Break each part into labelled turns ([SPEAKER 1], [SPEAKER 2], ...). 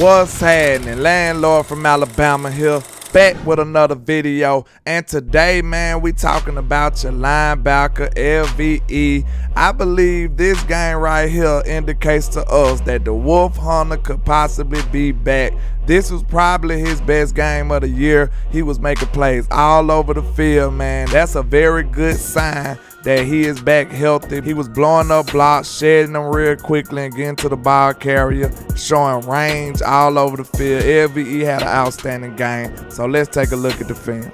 [SPEAKER 1] What's happening? Landlord from Alabama here, back with another video. And today, man, we talking about your linebacker LVE. I believe this game right here indicates to us that the Wolf Hunter could possibly be back. This was probably his best game of the year. He was making plays all over the field, man. That's a very good sign that he is back healthy. He was blowing up blocks, shedding them real quickly and getting to the ball carrier, showing range all over the field. LVE had an outstanding game. So let's take a look at the film.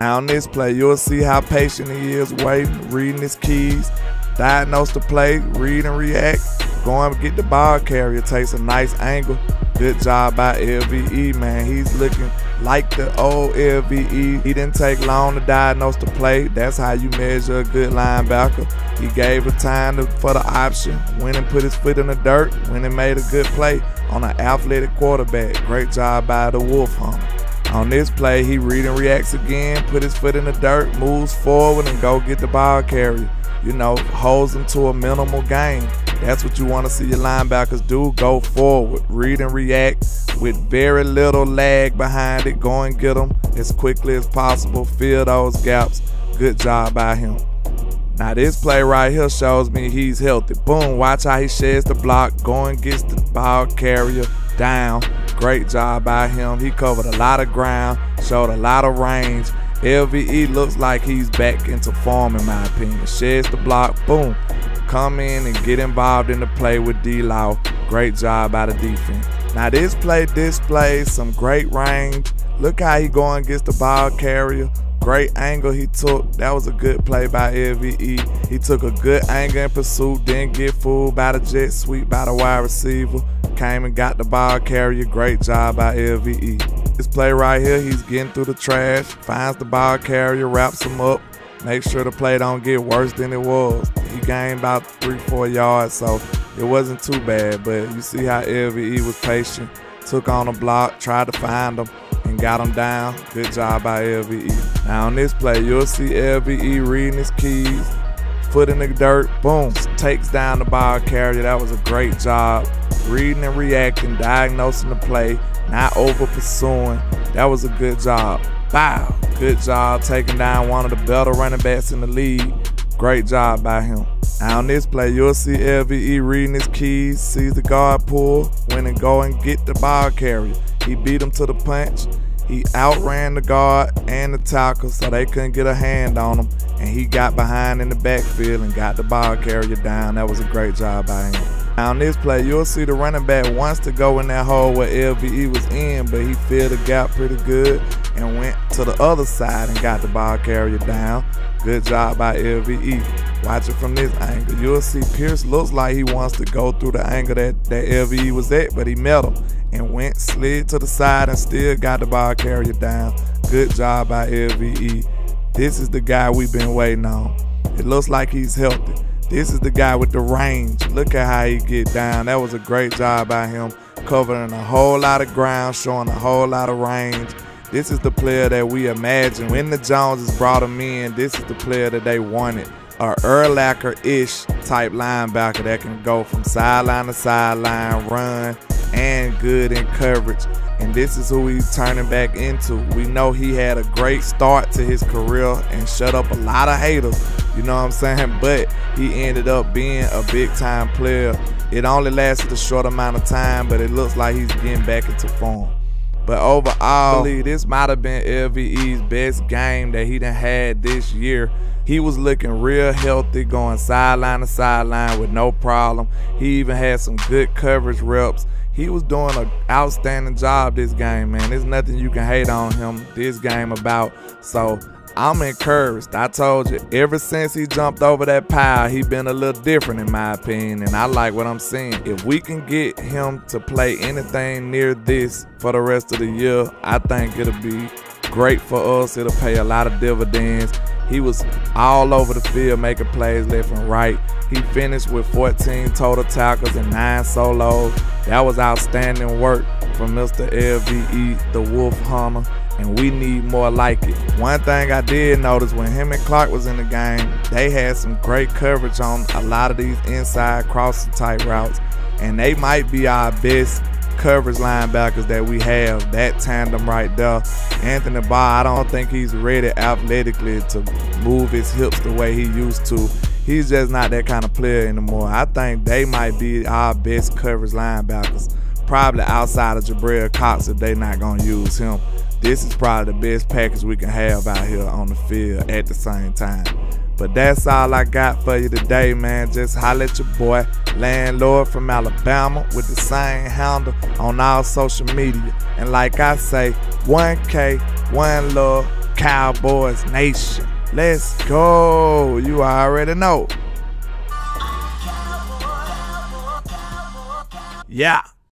[SPEAKER 1] On this play, you'll see how patient he is, waiting, reading his keys, diagnose the play, read and react, going to get the ball carrier, takes a nice angle. Good job by LVE, man. He's looking like the old LVE. He didn't take long to diagnose the play. That's how you measure a good linebacker. He gave the time to, for the option, went and put his foot in the dirt, went and made a good play on an athletic quarterback. Great job by the Wolf Hunter. On this play, he read and reacts again, put his foot in the dirt, moves forward, and go get the ball carrier. You know, holds him to a minimal gain. That's what you want to see your linebackers do. Go forward, read and react with very little lag behind it. Go and get them as quickly as possible. Fill those gaps. Good job by him. Now this play right here shows me he's healthy. Boom, watch how he sheds the block, going gets the ball carrier down. Great job by him. He covered a lot of ground, showed a lot of range. LVE looks like he's back into form in my opinion. Sheds the block, boom. Come in and get involved in the play with D-Law. Great job by the defense. Now this play displays some great range. Look how he going against the ball carrier. Great angle he took. That was a good play by LVE. He took a good angle in pursuit, didn't get fooled by the jet sweep by the wide receiver. Came and got the ball carrier. Great job by LVE. This play right here, he's getting through the trash, finds the ball carrier, wraps him up, make sure the play don't get worse than it was. He gained about three, four yards, so it wasn't too bad. But you see how LVE was patient, took on a block, tried to find him, and got him down. Good job by LVE. Now on this play, you'll see LVE reading his keys, foot in the dirt, boom, takes down the ball carrier. That was a great job. Reading and reacting, diagnosing the play, not over pursuing. That was a good job. Wow, good job taking down one of the better running backs in the league. Great job by him. On this play, you'll see LVE reading his keys, sees the guard pull, went and go and get the ball carrier. He beat him to the punch. He outran the guard and the tackle so they couldn't get a hand on him. And he got behind in the backfield and got the ball carrier down. That was a great job by him. On this play, you'll see the running back wants to go in that hole where LVE was in, but he filled the gap pretty good and went to the other side and got the ball carrier down. Good job by LVE. Watch it from this angle. You'll see Pierce looks like he wants to go through the angle that, that LVE was at, but he met him and went, slid to the side and still got the ball carrier down. Good job by LVE. This is the guy we've been waiting on. It looks like he's healthy. This is the guy with the range. Look at how he get down. That was a great job by him, covering a whole lot of ground, showing a whole lot of range. This is the player that we imagined. When the Joneses brought him in, this is the player that they wanted. A Urlacher-ish type linebacker that can go from sideline to sideline, run, and good in coverage. And this is who he's turning back into. We know he had a great start to his career and shut up a lot of haters. You know what I'm saying? But he ended up being a big time player. It only lasted a short amount of time, but it looks like he's getting back into form. But overall, this might have been LVE's best game that he done had this year. He was looking real healthy, going sideline to sideline with no problem. He even had some good coverage reps. He was doing an outstanding job this game, man. There's nothing you can hate on him this game about. So I'm encouraged. I told you, ever since he jumped over that pile, he been a little different in my opinion, and I like what I'm seeing. If we can get him to play anything near this for the rest of the year, I think it'll be great for us. It'll pay a lot of dividends. He was all over the field making plays left and right. He finished with 14 total tackles and 9 solos. That was outstanding work from Mr. LVE, the Wolf Hunter and we need more like it. One thing I did notice when him and Clark was in the game, they had some great coverage on a lot of these inside crossing type routes, and they might be our best coverage linebackers that we have. That tandem right there. Anthony Barr, I don't think he's ready athletically to move his hips the way he used to. He's just not that kind of player anymore. I think they might be our best coverage linebackers. Probably outside of Jabril Cox if they not gonna use him. This is probably the best package we can have out here on the field at the same time. But that's all I got for you today, man. Just holler at your boy, Landlord from Alabama, with the same handle on all social media. And like I say, 1K, one love, Cowboys Nation. Let's go. You already know. Yeah.